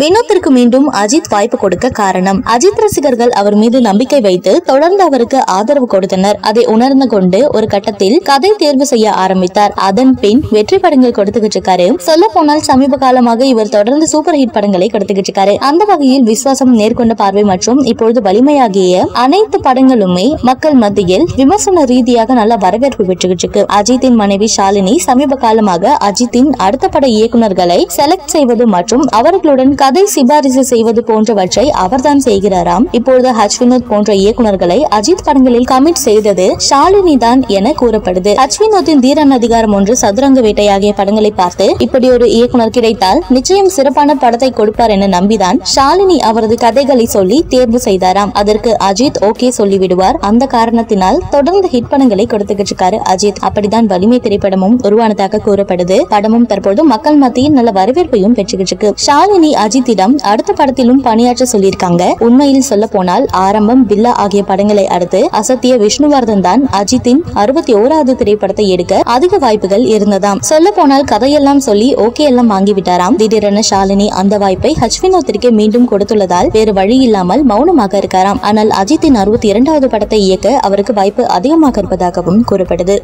வினோத்திற்கு மீண்டும் அஜித் வாய்ப்பு கொடுக்க காரணம். அஜித் ரசிகர்கள் அவர் மீது நம்பிக்கை வைத்து தொடர்ந்து அவருக்கு ஆதரவு கொடுத்தனர். அதை உணர்ந்து கொண்டு ஒரு கட்டத்தில் கதை தேர்வு செய்ய ஆரம்பித்தார். அதன் பின் வெற்றி படங்கள் கொடுத்துக்கிட்டு இருக்காரு சொல்ல போனால் சமீப காலமாக இவர் தொடர்ந்து சூப்பர் ஹிட் படங்களை கொடுத்துக்கிட்டு இருக்காரு அந்த வகையில் விசுவாசம் நேர்கொண்ட பார்வை மற்றும் இப்பொழுது வலிமையாகிய அனைத்து படங்களுமே மக்கள் மத்தியில் விமர்சன ரீதியாக நல்ல வரவேற்பு பெற்றுக்கிட்டு இருக்கு அஜித்தின் மனைவி ஷாலினி சமீப காலமாக அஜித்தின் அடுத்த பட இயக்குநர்களை செலக்ட் செய்வது மற்றும் அவர்களுடன் கதை சிபாரிசு செய்வது போன்றவற்றை அவர்தான் செய்கிறாராம். இப்பொழுது ஹச் வினோத் போன்ற இயக்குநர்களை அஜித் படங்களில் கமிட் செய்தது ஷாலினி தான் என கூறப்படுது. ஹச் வினோத்தின் தீரன் அதிகாரம் ஒன்று சதுரங்க வேட்டை ஆகிய படங்களை பார்த்து இப்படி ஒரு இயக்குனர் கிடைத்தால் நிச்சயம் சிறப்பான படத்தை கொடுப்பார் என நம்பிதான் ஷாலினி அவரது கதைகளை சொல்லி தேர்வு செய்தாராம். அதற்கு அஜித் ஓகே சொல்லிவிடுவார். அந்த காரணத்தினால் தொடர்ந்து ஹிட் படங்களை கொடுத்துக்கிட்டு இருக்காரு அஜித். அப்படிதான் வலிமை திரைப்படமும் உருவானதாக கூறப்படுது. படமும் தற்போது மக்கள் மத்தியில் நல்ல வரவேற்பையும் பெற்றுக்கிட்டு இருக்கு. ஷாலினி அஜித்திடம் அடுத்த படத்திலும் பணியாற்ற சொல்லியிருக்காங்க. உண்மையில் சொல்ல போனால் ஆரம்பம் பில்லா ஆகிய படங்களை அடுத்து அசத்திய விஷ்ணுவர்தன் தான் அஜித்தின் அறுபத்தி ஓராவது திரைப்படத்தை எடுக்க அதிக வாய்ப்புகள் இருந்ததாம். சொல்ல போனால் கதையெல்லாம் சொல்லி ஓகே எல்லாம் வாங்கிவிட்டாராம். திடீரென ஷாலினி அந்த வாய்ப்பை ஹச் மீண்டும் கொடுத்துள்ளதால் வேறு வழி இல்லாமல் மௌனமாக இருக்காராம். ஆனால் அஜித்தின் அறுபத்தி இரண்டாவது படத்தை இயக்க அவருக்கு வாய்ப்பு அதிகமாக இருப்பதாகவும் கூறப்படுது.